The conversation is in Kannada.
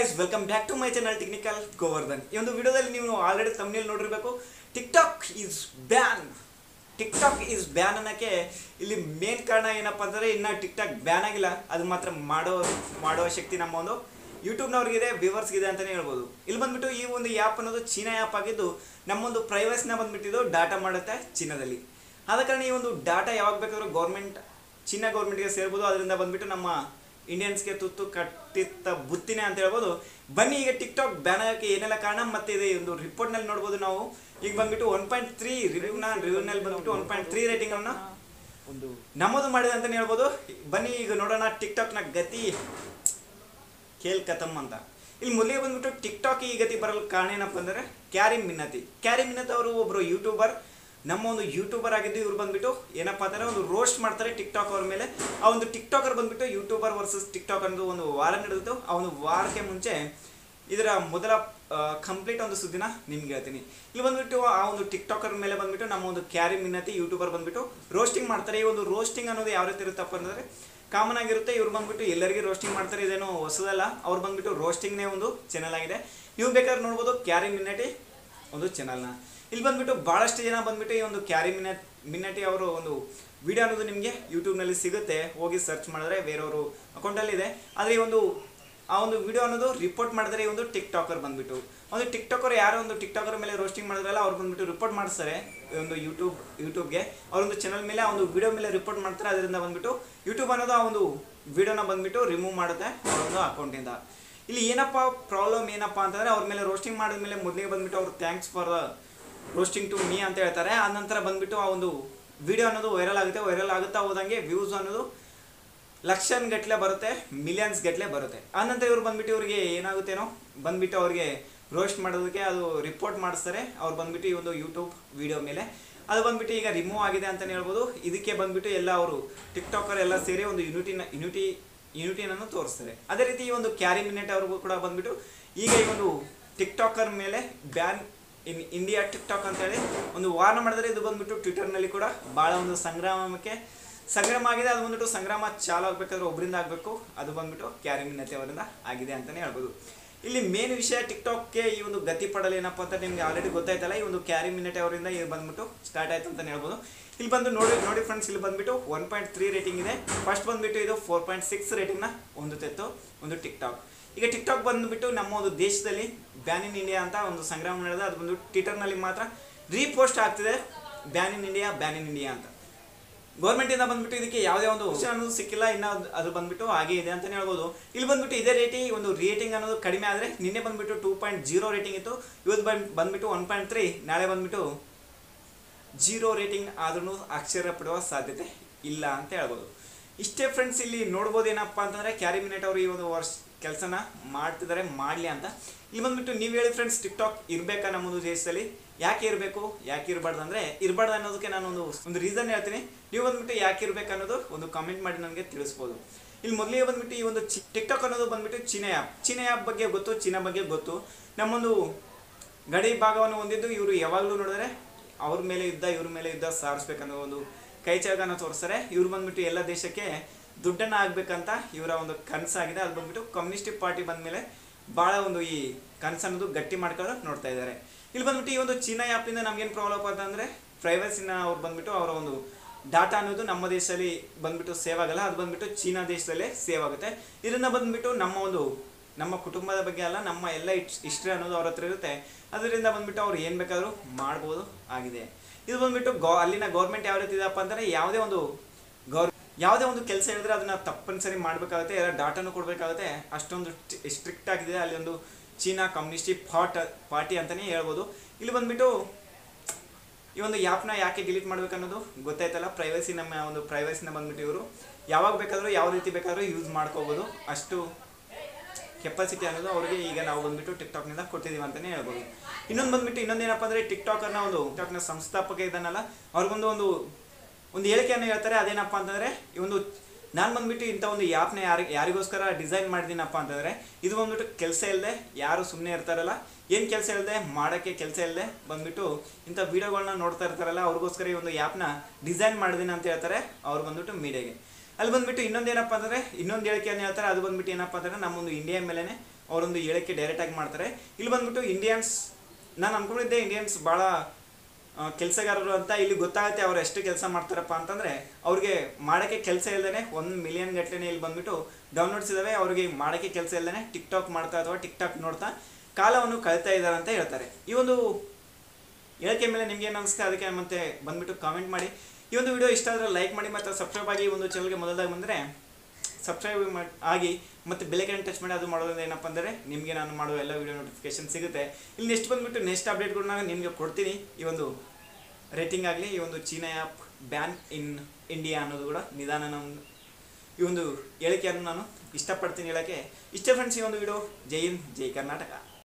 Guys welcome back to my channel technical Govardhan ಈ ಒಂದು ವಿಡಿಯೋದಲ್ಲಿ ನೀವು already ತಮ್ಮನೇಲಿ TikTok is ban TikTok is ban ಅನ್ನೋಕ್ಕೆ ಇಲ್ಲಿ ಮೇನ್ ಕಾರಣ ಏನಪ್ಪ ಅಂದರೆ ಇನ್ನು ಟಿಕ್ಟಾಕ್ ಬ್ಯಾನ್ ಆಗಿಲ್ಲ. ಅದು ಮಾತ್ರ ಮಾಡೋ ಮಾಡೋ ಶಕ್ತಿ ನಮ್ಮ ಒಂದು ಯೂಟ್ಯೂಬ್ನವ್ರಿಗಿದೆ ವ್ಯೂವರ್ಸ್ಗಿದೆ ಅಂತಲೇ ಹೇಳ್ಬೋದು. ಇಲ್ಲಿ ಬಂದ್ಬಿಟ್ಟು ಈ ಒಂದು ಆ್ಯಪ್ ಅನ್ನೋದು ಚೀನಾ ಆ್ಯಪ್ ಆಗಿದ್ದು ನಮ್ಮೊಂದು ಪ್ರೈವಸಿನ ಬಂದುಬಿಟ್ಟಿದ್ದು ಡಾಟಾ ಮಾಡುತ್ತೆ ಚೀನಾದಲ್ಲಿ. ಆದ ಕಾರಣ ಈ ಒಂದು ಡಾಟಾ ಯಾವಾಗ ಬೇಕಾದರೂ ಗೌರ್ಮೆಂಟ್ ಚೀನಾ ಗೌರ್ಮೆಂಟ್ಗೆ ಸೇರ್ಬೋದು. ಅದರಿಂದ ಬಂದುಬಿಟ್ಟು ನಮ್ಮ ಇಂಡಿಯನ್ಸ್ಗೆ ತುತ್ತು ಕಟ್ಟಿತ್ತ ಬುತ್ತಿನೇ ಅಂತ ಹೇಳ್ಬೋದು. ಬನ್ನಿ ಈಗ ಟಿಕ್ ಟಾಕ್ ಬ್ಯಾನ್ ಆಗಕ್ಕೆ ಏನೆಲ್ಲ ಕಾರಣ ಮತ್ತೆ ಇದೆ ಒಂದು ರಿಪೋರ್ಟ್ನಲ್ಲಿ ನೋಡ್ಬೋದು ನಾವು. ಈಗ ಬಂದ್ಬಿಟ್ಟು ಒನ್ ಪಾಯಿಂಟ್ ತ್ರೀ ರಿವ್ಯೂನ ರಿವ್ಯೂನಲ್ಲಿ ಬಂದ್ಬಿಟ್ಟು ಒನ್ ಪಾಯಿಂಟ್ ತ್ರೀ ರೇಟಿಂಗ್ ಅನ್ನ ಒಂದು ನಮ್ಮದು ಮಾಡಿದೆ ಅಂತಲೇ ಹೇಳ್ಬೋದು. ಬನ್ನಿ ಈಗ ನೋಡೋಣ ಟಿಕ್ ಟಿಕ್ಟಾಕ್ನ ಗತಿ. ಖೇಲ್ ಕತಮ್ ಅಂತ. ಇಲ್ಲಿ ಮೊದಲಿಗೆ ಬಂದ್ಬಿಟ್ಟು ಟಿಕ್ ಟಾಕ್ ಈ ಗತಿ ಬರಲು ಕಾರಣ ಏನಪ್ಪ ಅಂದರೆ ಕ್ಯಾರಿ ಮಿನ್ನತಿ. ಕ್ಯಾರಿ ಮಿನ್ನತ್ ಅವರು ಒಬ್ಬರು ಯೂಟ್ಯೂಬರ್ ನಮ್ಮ ಒಂದು ಯೂಟ್ಯೂಬರ್ ಆಗಿದ್ದು ಇವ್ರು ಬಂದ್ಬಿಟ್ಟು ಏನಪ್ಪಾ ಅಂದರೆ ಒಂದು ರೋಸ್ಟ್ ಮಾಡ್ತಾರೆ ಟಿಕ್ ಟಾಕ್ ಅವ್ರ ಮೇಲೆ. ಆ ಒಂದು ಟಿಕ್ ಟಾಕರ್ ಬಂದ್ಬಿಟ್ಟು ಯೂಟ್ಯೂಬರ್ ವರ್ಸಸ್ ಟಿಕ್ ಟಾಕ್ ಅನ್ನೋದು ಒಂದು ವಾರ ನಡೆದಿತ್ತು. ಆ ಒಂದು ವಾರಕ್ಕೆ ಮುಂಚೆ ಇದರ ಮೊದಲ ಕಂಪ್ಲೀಟ್ ಒಂದು ಸುದ್ದಿನ ನಿಮ್ಗೆ ಹೇಳ್ತೀನಿ. ಇಲ್ಲಿ ಬಂದ್ಬಿಟ್ಟು ಆ ಒಂದು ಟಿಕ್ ಟಾಕರ್ ಮೇಲೆ ಬಂದ್ಬಿಟ್ಟು ನಮ್ಮ ಒಂದು ಕ್ಯಾರಿ ಮಿನ್ನತಿ ಯೂಟ್ಯೂಬರ್ ಬಂದ್ಬಿಟ್ಟು ರೋಸ್ಟಿಂಗ್ ಮಾಡ್ತಾರೆ. ಈ ಒಂದು ರೋಸ್ಟಿಂಗ್ ಅನ್ನೋದು ಯಾವ ರೀತಿ ಇರುತ್ತಪ್ಪ ಅಂದರೆ ಕಾಮನ್ ಆಗಿರುತ್ತೆ. ಇವ್ರು ಬಂದ್ಬಿಟ್ಟು ಎಲ್ಲರಿಗೂ ರೋಸ್ಟಿಂಗ್ ಮಾಡ್ತಾರೆ. ಇದೇನು ಹೊಸದಲ್ಲ. ಅವ್ರು ಬಂದ್ಬಿಟ್ಟು ರೋಸ್ಟಿಂಗ್ನೇ ಒಂದು ಚಾನಲ್ ಆಗಿದೆ. ನೀವು ಬೇಕಾದ್ರೆ ನೋಡ್ಬೋದು ಕ್ಯಾರಿ ಮಿನ್ನಟಿ ಒಂದು ಚಾನಲ್ನ ಇಲ್ಲಿ ಬಂದ್ಬಿಟ್ಟು ಭಾಳಷ್ಟು ಜನ ಬಂದ್ಬಿಟ್ಟು ಈ ಒಂದು ಕ್ಯಾರಿ ಮಿನಟ್ ಮಿನ್ನಟಿ ಅವರು ಒಂದು ವಿಡಿಯೋ ಅನ್ನೋದು ನಿಮಗೆ ಯೂಟ್ಯೂಬ್ನಲ್ಲಿ ಸಿಗುತ್ತೆ. ಹೋಗಿ ಸರ್ಚ್ ಮಾಡಿದ್ರೆ ಬೇರೆಯವರು ಅಕೌಂಟಲ್ಲಿದೆ. ಆದರೆ ಈ ಒಂದು ಆ ಒಂದು ವಿಡಿಯೋ ಅನ್ನೋದು ರಿಪೋರ್ಟ್ ಮಾಡಿದ್ರೆ ಈ ಒಂದು ಟಿಕ್ ಟಾಕರ್ ಬಂದ್ಬಿಟ್ಟು. ಒಂದು ಟಿಕ್ ಟಾಕರ್ ಯಾರೋ? ಒಂದು ಟಿಕ್ ಟಾಕರ್ ಮೇಲೆ ರೋಸ್ಟಿಂಗ್ ಮಾಡಿದ್ರಲ್ಲ, ಅವ್ರು ಬಂದ್ಬಿಟ್ಟು ರಿಪೋರ್ಟ್ ಮಾಡ್ತಾರೆ ಒಂದು ಯೂಟ್ಯೂಬ್ ಯೂಟ್ಯೂಬ್ಗೆ ಅವ್ರೊಂದು ಚಾನಲ್ ಮೇಲೆ ಆ ಒಂದು ವಿಡಿಯೋ ಮೇಲೆ ರಿಪೋರ್ಟ್ ಮಾಡ್ತಾರೆ. ಅದರಿಂದ ಬಂದ್ಬಿಟ್ಟು ಯೂಟ್ಯೂಬ್ ಅನ್ನೋದು ಆ ಒಂದು ವಿಡಿಯೋನ ಬಂದ್ಬಿಟ್ಟು ರಿಮೂವ್ ಮಾಡುತ್ತೆ ಅವ್ರ ಒಂದು ಅಕೌಂಟಿಂದ ಇಲ್ಲಿ ಏನಪ್ಪ ಪ್ರಾಬ್ಲಮ್ ಏನಪ್ಪ ಅಂತಂದರೆ ಅವ್ರ ಮೇಲೆ ರೋಸ್ಟಿಂಗ್ ಮಾಡಿದ ಮೇಲೆ ಮೊದಲಿಗೆ ಬಂದ್ಬಿಟ್ಟು ಅವ್ರು thanks for the roasting to me ಅಂತ ಹೇಳ್ತಾರೆ. ಆ ನಂತರ ಬಂದ್ಬಿಟ್ಟು ಆ ಒಂದು ವಿಡಿಯೋ ಅನ್ನೋದು ವೈರಲ್ ಆಗುತ್ತೆ. ವೈರಲ್ ಆಗುತ್ತಾ ಹೋದಂಗೆ ವ್ಯೂಸ್ ಅನ್ನೋದು ಲಕ್ಷನ್ ಗಟ್ಟಲೆ ಬರುತ್ತೆ ಮಿಲಿಯನ್ಸ್ ಗಟ್ಟಲೆ ಬರುತ್ತೆ. ಆನಂತರ ಇವ್ರು ಬಂದ್ಬಿಟ್ಟು ಇವ್ರಿಗೆ ಏನಾಗುತ್ತೇನೋ, ಬಂದ್ಬಿಟ್ಟು ಅವ್ರಿಗೆ ರೋಸ್ಟ್ ಮಾಡೋದಕ್ಕೆ ಅದು ರಿಪೋರ್ಟ್ ಮಾಡಿಸ್ತಾರೆ. ಅವ್ರು ಬಂದ್ಬಿಟ್ಟು ಈ ಒಂದು ಯೂಟ್ಯೂಬ್ ವಿಡಿಯೋ ಮೇಲೆ. ಅದು ಬಂದ್ಬಿಟ್ಟು ಈಗ ರಿಮೂವ್ ಆಗಿದೆ ಅಂತಲೇ ಹೇಳ್ಬೋದು. ಇದಕ್ಕೆ ಬಂದ್ಬಿಟ್ಟು ಎಲ್ಲ ಅವರು ಟಿಕ್ ಟಾಕರ್ ಎಲ್ಲ ಸೇರಿ ಒಂದು ಯುನಿಟಿನ ಯುನಿಟಿ ಯುನಿಟಿನನ್ನು ತೋರಿಸ್ತಾರೆ. ಅದೇ ರೀತಿ ಈ ಒಂದು ಕ್ಯಾರಿ ಮಿನೆಟ್ ಅವ್ರಿಗೂ ಕೂಡ ಬಂದ್ಬಿಟ್ಟು ಈಗ ಈ ಒಂದು ಟಿಕ್ಟಾಕರ್ ಮೇಲೆ ಬ್ಯಾನ್ ಇನ್ ಇಂಡಿಯಾ ಟಿಕ್ಟಾಕ್ ಅಂತೇಳಿ ಒಂದು ವಾರ್ನ ಮಾಡಿದ್ರೆ ಇದು ಬಂದ್ಬಿಟ್ಟು ಟ್ವಿಟರ್ನಲ್ಲಿ ಕೂಡ ಭಾಳ ಒಂದು ಸಂಗ್ರಾಮಕ್ಕೆ ಸಂಗ್ರಾಮ ಆಗಿದೆ. ಅದು ಬಂದ್ಬಿಟ್ಟು ಸಂಗ್ರಾಮ ಚಾಲು ಆಗಬೇಕಾದ್ರೆ ಒಬ್ಬರಿಂದ ಆಗಬೇಕು. ಅದು ಬಂದ್ಬಿಟ್ಟು ಕ್ಯಾರಿ ಮಿನ್ನತಿ ಅವರಿಂದ ಆಗಿದೆ ಅಂತಲೇ ಹೇಳ್ಬೋದು. ಇಲ್ಲಿ ಮೇನ್ ವಿಷಯ ಟಿಕ್ಟಾಕ್ಗೆ ಈ ಒಂದು ಗತಿ ಪಡಲು ಏನಪ್ಪ ಅಂತ ನಿಮಗೆ ಆಲ್ರೆಡಿ ಗೊತ್ತಾಯ್ತಲ್ಲ, ಈ ಒಂದು ಕ್ಯಾರಿ ಮಿನಿಟ್ ಅವರಿಂದ ಇದು ಬಂದ್ಬಿಟ್ಟು ಸ್ಟಾರ್ಟ್ ಆಯ್ತು ಅಂತಲೇ ಹೇಳ್ಬೋದು. ಇಲ್ಲಿ ಬಂದು ನೋಡಿ ನೋಡಿ ಫ್ರೆಂಡ್ಸ್ ಇಲ್ಲಿ ಬಂದ್ಬಿಟ್ಟು ಒನ್ ಪಾಯಿಂಟ್ ತ್ರೀ ರೇಟಿಂಗ್ ಇದೆ. ಫಸ್ಟ್ ಬಂದ್ಬಿಟ್ಟು ಇದು ಫೋರ್ ಪಾಯಿಂಟ್ ಸಿಕ್ಸ್ ರೇಟಿಂಗ್ನ ಹೊಂದುತ್ತಿತ್ತು ಒಂದು ಟಿಕ್ಟಾಕ್ ಈಗ ಟಿಕ್ಟಾಕ್ ಬಂದ್ಬಿಟ್ಟು ನಮ್ಮ ಒಂದು ದೇಶದಲ್ಲಿ ಬ್ಯಾನ್ ಇನ್ ಇಂಡಿಯಾ ಅಂತ ಒಂದು ಸಂಗ್ರಾಮ ನಡೆದ, ಅದು ಬಂದು ಟ್ವಿಟರ್ನಲ್ಲಿ ಮಾತ್ರ ರೀಪೋಸ್ಟ್ ಆಗ್ತಿದೆ, ban in India, ban in India ಅಂತ. ಗೌರ್ಮೆಂಟಿಂದ ಬಂದ್ಬಿಟ್ಟು ಇದಕ್ಕೆ ಯಾವುದೇ ಒಂದು ಅನ್ನೋದು ಸಿಕ್ಕಿಲ್ಲ, ಇನ್ನು ಅದು- ಅದು ಬಂದ್ಬಿಟ್ಟು ಹಾಗೆ ಇದೆ ಅಂತಲೇ ಹೇಳ್ಬೋದು. ಇಲ್ಲಿ ಬಂದ್ಬಿಟ್ಟು ಇದೇ ರೇಟಿ ಒಂದು ರೇಟಿಂಗ್ ಅನ್ನೋದು ಕಡಿಮೆ ಆದರೆ ನಿನ್ನೆ ಬಂದ್ಬಿಟ್ಟು ಟೂ ಪಾಯಿಂಟ್ ಜೀರೋ ರೇಟಿಂಗ್ ಇತ್ತು, ಇವತ್ತು ಬಂದ್, ಬಂದ್ಬಿಟ್ಟು ಒನ್ ಪಾಯಿಂಟ್ ತ್ರೀ ನಾಳೆ ಬಂದ್ಬಿಟ್ಟು ಜೀರೋ ರೇಟಿಂಗ್ ಆದ್ರೂ ಆಶ್ಚರ್ಯ ಪಡುವ ಸಾಧ್ಯತೆ ಇಲ್ಲ ಅಂತ ಹೇಳ್ಬೋದು. ಇಷ್ಟೇ ಫ್ರೆಂಡ್ಸ್ ಇಲ್ಲಿ ನೋಡ್ಬೋದು ಏನಪ್ಪ ಅಂತಂದರೆ ಕ್ಯಾರಿ ಮಿನೆಟ್ ಅವರು ಈ ಒಂದು ವರ್ಷ ಕೆಲಸನ ಮಾಡ್ತಿದ್ದಾರೆ ಮಾಡಲಿ ಅಂತ. ಇಲ್ಲಿ ಬಂದ್ಬಿಟ್ಟು ನೀವು ಹೇಳಿ ಫ್ರೆಂಡ್ಸ್ ಟಿಕ್ಟಾಕ್ ಇರಬೇಕಾ ನಮ್ಮೊಂದು ದೇಶದಲ್ಲಿ? ಯಾಕೆ ಇರಬೇಕು? ಯಾಕೆ ಇರಬಾರ್ದು ಅಂದರೆ ಇರಬಾರ್ದು ಅನ್ನೋದಕ್ಕೆ ನಾನು ಒಂದು ಒಂದು ರೀಸನ್ ಹೇಳ್ತೀನಿ. ನೀವು ಬಂದ್ಬಿಟ್ಟು ಯಾಕೆ ಇರಬೇಕು ಅನ್ನೋದು ಒಂದು ಕಮೆಂಟ್ ಮಾಡಿ ನನಗೆ ತಿಳಿಸ್ಬೋದು. ಇಲ್ಲಿ ಮೊದಲೇ ಬಂದ್ಬಿಟ್ಟು ಈ ಒಂದು ಟಿಕ್ ಟಾಕ್ ಅನ್ನೋದು ಬಂದ್ಬಿಟ್ಟು ಚೀನಾ ಆ್ಯಪ್ ಚೀನಾ ಆ್ಯಪ್ ಬಗ್ಗೆ ಗೊತ್ತು ಚೀನಾ ಬಗ್ಗೆ ಗೊತ್ತು. ನಮ್ಮೊಂದು ಗಡಿ ಭಾಗವನ್ನು ಹೊಂದಿದ್ದು ಇವರು ಯಾವಾಗಲೂ ನೋಡಿದ್ರೆ ಅವ್ರ ಮೇಲೆ ಯುದ್ಧ, ಇವ್ರ ಮೇಲೆ ಯುದ್ಧ ಸಾರಿಸ್ಬೇಕನ್ನೋ ಒಂದು ಕೈಚಾಗನ ತೋರಿಸ್ತಾರೆ. ಇವ್ರು ಬಂದ್ಬಿಟ್ಟು ಎಲ್ಲ ದೇಶಕ್ಕೆ ದುಡ್ಡನ್ನು ಆಗ್ಬೇಕಂತ ಇವರ ಒಂದು ಕನಸಾಗಿದೆ. ಅದು ಬಂದ್ಬಿಟ್ಟು ಕಮ್ಯುನಿಸ್ಟ್ ಪಾರ್ಟಿ ಬಂದಮೇಲೆ ಭಾಳ ಒಂದು ಈ ಕನಸು ಅನ್ನೋದು ಗಟ್ಟಿ ಮಾಡ್ಕೊಂಡು ನೋಡ್ತಾ ಇದ್ದಾರೆ. ಇಲ್ಲಿ ಬಂದ್ಬಿಟ್ಟು ಈ ಒಂದು ಚೀನಾ ಆ್ಯಪಿಂದ ನಮ್ಗೇನು ಪ್ರಾಬ್ಲಮ್ ಅಂತಂದರೆ ಪ್ರೈವಸಿನ ಅವ್ರು ಬಂದ್ಬಿಟ್ಟು ಅವರ ಒಂದು ಡಾಟಾ ಅನ್ನೋದು ನಮ್ಮ ದೇಶದಲ್ಲಿ ಬಂದ್ಬಿಟ್ಟು ಸೇವ್ ಆಗಲ್ಲ. ಅದು ಬಂದ್ಬಿಟ್ಟು ಚೀನಾ ದೇಶದಲ್ಲೇ ಸೇವ್ ಆಗುತ್ತೆ. ಇದನ್ನು ಬಂದ್ಬಿಟ್ಟು ನಮ್ಮ ಒಂದು ನಮ್ಮ ಕುಟುಂಬದ ಬಗ್ಗೆ ಅಲ್ಲ, ನಮ್ಮ ಎಲ್ಲ ಹಿಸ್ಟ್ರಿ ಅನ್ನೋದು ಅವ್ರ ಹತ್ರ ಇರುತ್ತೆ. ಅದರಿಂದ ಬಂದ್ಬಿಟ್ಟು ಅವ್ರು ಏನು ಬೇಕಾದರೂ ಮಾಡ್ಬೋದು, ಆಗಿದೆ. ಇದು ಬಂದ್ಬಿಟ್ಟು ಗೋ ಅಲ್ಲಿನ ಗೌರ್ಮೆಂಟ್ ಯಾವ ರೀತಿ ಇದಪ್ಪ ಅಂದರೆ ಯಾವುದೇ ಒಂದು ಗೌರ್ ಯಾವುದೇ ಒಂದು ಕೆಲಸ ಹೇಳಿದ್ರೆ ಅದನ್ನ ತಪ್ಪನಿಸರಿ ಮಾಡಬೇಕಾಗುತ್ತೆ, ಎಲ್ಲ ಡಾಟಾನು ಕೊಡಬೇಕಾಗುತ್ತೆ. ಅಷ್ಟೊಂದು ಸ್ಟ್ರಿಕ್ಟ್ ಆಗಿದೆ. ಅಲ್ಲಿ ಒಂದು ಚೀನಾ ಕಮ್ಯುನಿಸ್ಟ್ ಪಾಟ್ ಪಾರ್ಟಿ ಅಂತಲೇ ಹೇಳ್ಬೋದು. ಇಲ್ಲಿ ಬಂದ್ಬಿಟ್ಟು ಈ ಒಂದು ಆ್ಯಪ್ನ ಯಾಕೆ ಡಿಲೀಟ್ ಮಾಡ್ಬೇಕು ಅನ್ನೋದು ಗೊತ್ತಾಯ್ತಲ್ಲ. ಪ್ರೈವಸಿ ನಮ್ಮ ಒಂದು ಪ್ರೈವಸಿನ ಬಂದ್ಬಿಟ್ಟು ಇವರು. ಯಾವಾಗ ಬೇಕಾದರೂ ಯಾವ ರೀತಿ ಬೇಕಾದರೂ ಯೂಸ್ ಮಾಡ್ಕೋಬೋದು. ಅಷ್ಟು ಕೆಪಾಸಿಟಿ ಅನ್ನೋದು ಅವರಿಗೆ ಈಗ ನಾವು ಬಂದ್ಬಿಟ್ಟು ಟಿಕ್ ಟಿಕ್ಟಾಕ್ನಿಂದ ಕೊಟ್ಟಿದ್ದೀವಿ ಅಂತಲೇ ಹೇಳ್ಬೋದು. ಇನ್ನೊಂದು ಬಂದ್ಬಿಟ್ಟು ಇನ್ನೊಂದು ಏನಪ್ಪ ಅಂದರೆ ಟಿಕ್ಟಾಕರ್ನ ಒಂದು ಟಿಕ್ಟಾಕ್ನ ಸಂಸ್ಥಾಪಕ ಇದನ್ನಲ್ಲ, ಅವ್ರಿಗೊಂದು ಒಂದು ಒಂದು ಹೇಳಿಕೆಯನ್ನು ಹೇಳ್ತಾರೆ, ಅದೇನಪ್ಪ ಅಂತಂದರೆ, ಈ ಒಂದು ನಾನು ಬಂದ್ಬಿಟ್ಟು ಇಂಥ ಒಂದು ಆ್ಯಪ್ನ ಯಾರಿಗೆ, ಯಾರಿಗೋಸ್ಕರ ಡಿಸೈನ್ ಮಾಡಿದ್ದೀನಪ್ಪ ಅಂತಂದರೆ, ಇದು ಬಂದ್ಬಿಟ್ಟು ಕೆಲಸ ಇಲ್ಲದೆ ಯಾರು ಸುಮ್ಮನೆ ಇರ್ತಾರಲ್ಲ, ಏನು ಕೆಲಸ ಇಲ್ಲದೆ ಮಾಡೋಕ್ಕೆ ಕೆಲಸ ಇಲ್ಲದೆ ಬಂದ್ಬಿಟ್ಟು ಇಂಥ ವೀಡಿಯೋಗಳನ್ನ ನೋಡ್ತಾ ಇರ್ತಾರಲ್ಲ, ಅವ್ರಿಗೋಸ್ಕರ ಈ ಒಂದು ಆ್ಯಪ್ನ ಡಿಸೈನ್ ಮಾಡಿದ್ದೀನಿ ಅಂತ ಹೇಳ್ತಾರೆ, ಅವ್ರು ಬಂದ್ಬಿಟ್ಟು ಮೀಡಿಯಾಗೆ. ಅಲ್ಲಿ ಬಂದ್ಬಿಟ್ಟು ಇನ್ನೊಂದು ಏನಪ್ಪ ಅಂದರೆ, ಇನ್ನೊಂದು ಹೇಳಿಕೆಯನ್ನು ಹೇಳ್ತಾರೆ, ಅದು ಬಂದ್ಬಿಟ್ಟು ಏನಪ್ಪ ಅಂದರೆ ನಮ್ಮೊಂದು ಇಂಡಿಯಾ ಮೇಲೇ ಅವರೊಂದು ಹೇಳಿಕೆ ಡೈರೆಕ್ಟಾಗಿ ಮಾಡ್ತಾರೆ. ಇಲ್ಲಿ ಬಂದ್ಬಿಟ್ಟು ಇಂಡಿಯನ್ಸ್ ನಾನು ಅಂದ್ಕೊಂಡಿದ್ದೆ ಇಂಡಿಯನ್ಸ್ ಭಾಳ ಕೆಲಸಗಾರರು ಅಂತ ಇಲ್ಲಿ ಗೊತ್ತಾಗುತ್ತೆ ಅವ್ರು ಎಷ್ಟು ಕೆಲಸ ಮಾಡ್ತಾರಪ್ಪ ಅಂತಂದರೆ, ಅವ್ರಿಗೆ ಮಾಡೋಕ್ಕೆ ಕೆಲಸ ಇಲ್ಲದೇ ಒಂದು ಮಿಲಿಯನ್ ಗಟ್ಟಲೆ ಇಲ್ಲಿ ಬಂದ್ಬಿಟ್ಟು ಡೌನ್ಲೋಡ್ಸ್ ಇದ್ದಾವೆ ಅವ್ರಿಗೆ ಮಾಡೋಕ್ಕೆ ಕೆಲಸ ಇಲ್ಲದೇ ಟಿಕ್ ಟಾಕ್ ಮಾಡ್ತಾ ಅಥವಾ ಟಿಕ್ ಟಾಕ್ ನೋಡ್ತಾ ಕಾಲವನ್ನು ಕಳೀತಾ ಇದ್ದಾರೆ ಅಂತ ಹೇಳ್ತಾರೆ. ಈ ಒಂದು ಹೇಳಿಕೆ ಮೇಲೆ ನಿಮ್ಗೆ ಏನು ಅನಿಸುತ್ತೆ? ಅದಕ್ಕೆ ಮತ್ತೆ ಬಂದ್ಬಿಟ್ಟು ಕಾಮೆಂಟ್ ಮಾಡಿ. ಈ ಒಂದು ವಿಡಿಯೋ ಇಷ್ಟ ಆದರೆ ಲೈಕ್ ಮಾಡಿ ಮತ್ತು ಸಬ್ಸ್ಕ್ರೈಬ್ ಆಗಿ ಒಂದು ಚಾನಲ್ಗೆ ಮೊದಲಾಗಿ ಬಂದರೆ ಸಬ್ಸ್ಕ್ರೈಬ್ ಮಾಡಿ ಆಗಿ ಮತ್ತು ಬೆಲೆಕನ್ನು ಟಚ್ ಮಾಡಿ ಅದು ಮಾಡೋದ್ರಿಂದ ಏನಪ್ಪ ಅಂದರೆ ನಿಮಗೆ ನಾನು ಮಾಡುವ ಎಲ್ಲ ವಿಡಿಯೋ ನೋಟಿಫಿಕೇಶನ್ ಸಿಗುತ್ತೆ. ಇಲ್ಲಿ ನೆಕ್ಸ್ಟ್ ಬಂದ್ಬಿಟ್ಟು ನೆಕ್ಸ್ಟ್ ಅಪ್ಡೇಟ್ಗಳನ್ನ ನಿಮಗೆ ಕೊಡ್ತೀನಿ. ಈ ಒಂದು ರೇಟಿಂಗ್ ಆಗಲಿ, ಈ ಒಂದು China app ban in India ಅನ್ನೋದು ಕೂಡ ನಿಧಾನ ನಾನು ಈ ಒಂದು ಹೇಳಿಕೆಯನ್ನು ನಾನು ಇಷ್ಟಪಡ್ತೀನಿ ಹೇಳೋಕ್ಕೆ. ಇಷ್ಟೇ ಫ್ರೆಂಡ್ಸ್ ಈ ಒಂದು ವಿಡಿಯೋ. ಜೈ ಹಿಂದ್, ಜೈ ಕರ್ನಾಟಕ.